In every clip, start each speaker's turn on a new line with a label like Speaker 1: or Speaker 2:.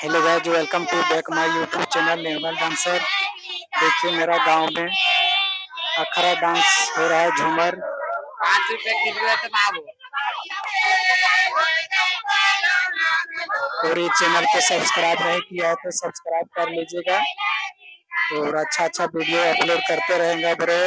Speaker 1: Hello guys welcome to back my YouTube channel Nirmal dancer देखिए मेरा गाँव में अखरा डांस हो रहा है, झूमर। और ये चैनल पे सब्सक्राइब नहीं किया है तो सब्सक्राइब कर लीजिएगा। और अच्छा अच्छा वीडियो अपलोड करते रहेंगे ब्रो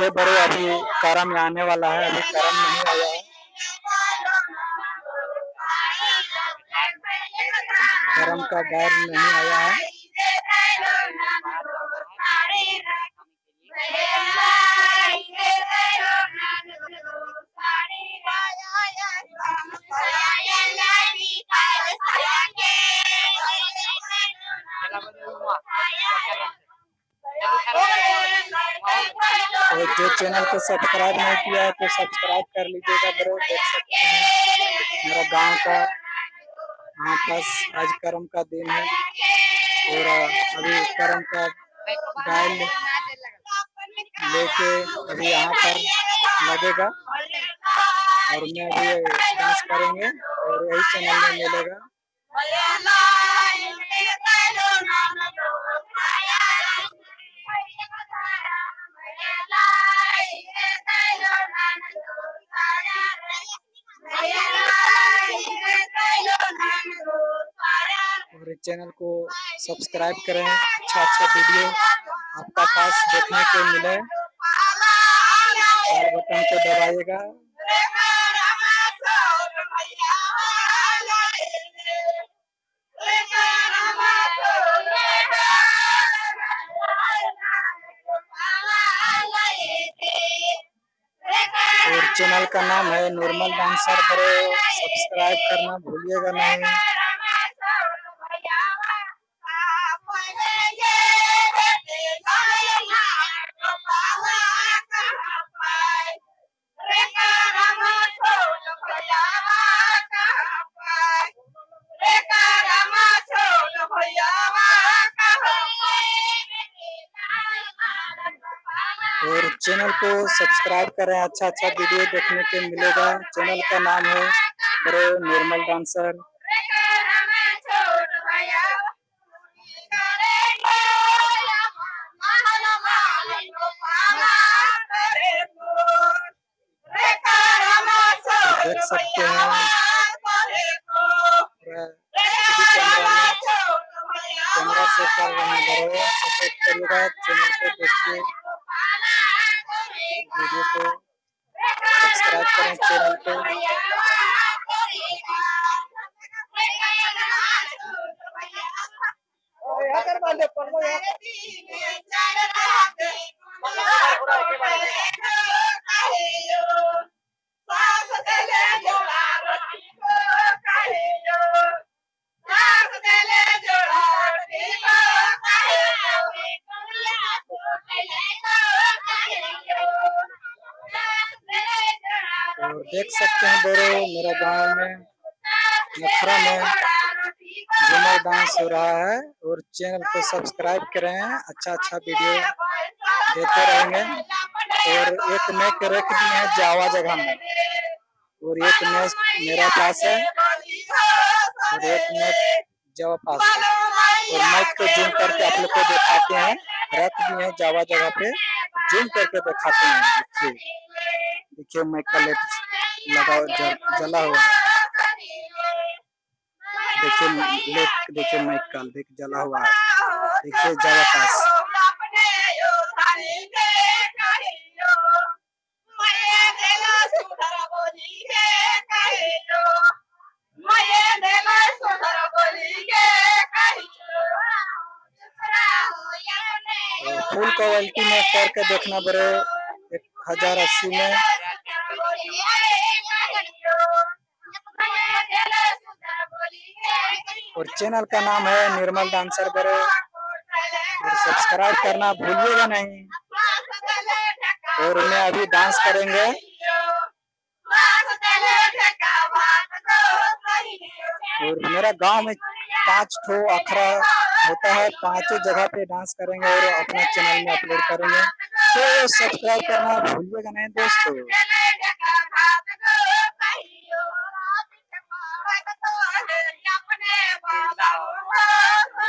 Speaker 1: देखिए बड़े अभी करम आने वाला है, अभी करम नहीं आया है। करम का गायर नहीं आया है। जो चैनल को सब्सक्राइब नहीं किया है तो सब्सक्राइब कर लीजिएगा ब्रो देख सकते हैं। मेरा गाँव का, यहाँ पास आज कर्म का दिन है, और अभी कर्म का डायल लेके अभी यहाँ पर लगेगा, और मैं अभी डांस करेंगे, और यही चैनल में मिलेगा। चैनल को सब्सक्राइब करें। अच्छा अच्छा वीडियो आपका पास देखने को मिले। और बटन को दबाइएगा। और चैनल का नाम है नॉर्मल डांसर। बड़े सब्सक्राइब करना भूलिएगा नहीं। चैनल को सब्सक्राइब करें। अच्छा अच्छा वीडियो देखने को मिलेगा। चैनल का नाम है बड़े नॉर्मल डांसर। देख सकते हैं। कैमरा से कर रहे हैं बड़े सपोर्ट करिएगा चैनल को देखिए सब्सक्राइब करें चैनल को और देख सकते हैं बड़े मेरा गाँव में, नखरा में झूमर डांस हो रहा है और चैनल को सब्सक्राइब करें अच्छा अच्छा वीडियो देते रहेंगे। और एक मैक रख दिए हैं जावा जगह में। और एक मैच मेरा पास है। और एक मैच जावा पास है। और मैच को जूम करके आप लोग को दिखाते हैं। रख दिए हैं जावा जगह पे। जूम करके दिखाते हैं। देखिए माइक का लेट लगा जल, जला हुआ है। देखिए लेट देखिए माइक का देख जला हुआ है। देखिए ज़्यादा पास। फुल क्वालिटी में करके देखना पड़े एक हज़ार अस्सी में। और चैनल का नाम है निर्मल डांसर ब्रो और सब्सक्राइब करना भूलिएगा नहीं। और मैं अभी डांस करेंगे। और मेरा गाँव में पाँच ठो अखड़ा होता है, पाँचों जगह पे डांस करेंगे और अपना चैनल में अपलोड करेंगे। तो सब्सक्राइब करना भूलिएगा नहीं दोस्तों।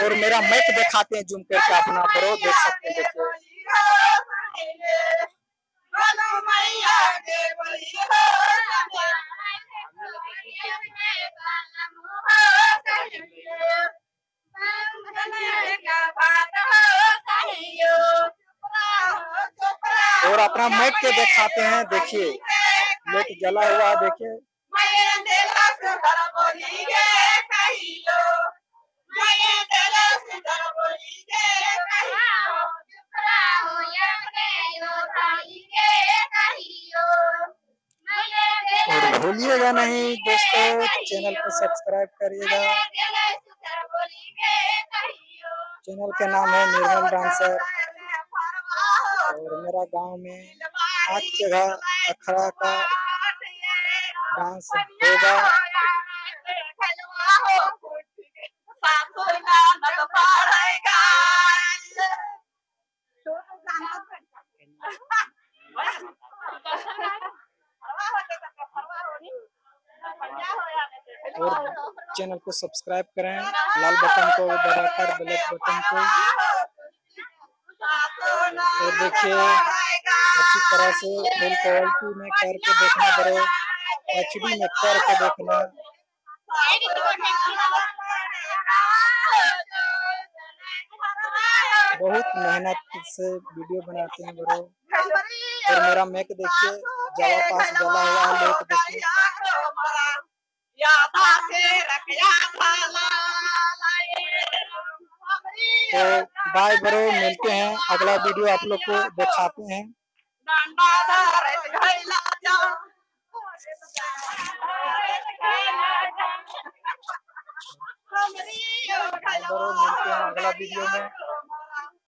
Speaker 1: और मेरा मैक दिखाते हैं जूम करके अपना ब्रो देख सकते हैं देखिए और अपना मैक के दिखाते हैं, देखिए। मैक जला हुआ, देखिए। भूलिएगा नहीं, दोस्तों, चैनल को सब्सक्राइब करिएगा। चैनल का नाम है निर्मल डांसर। और मेरा गाँव में पाँच जगह अखड़ा का डांस होगा। और चैनल को सब्सक्राइब करें, लाल बटन को दबाकर ब्लैक बटन को। और देखिए, अच्छी तरह से फुल क्वालिटी में करके देखना बड़े एच डी में करके देखना। बहुत मेहनत से वीडियो बनाते हैं बड़ो और मेरा मैक देखिए जवा पास जला हुआ है। देखिए तो बाय ब्रो मिलते हैं। अगला वीडियो आप लोग को दिखाते हैं अगला वीडियो में।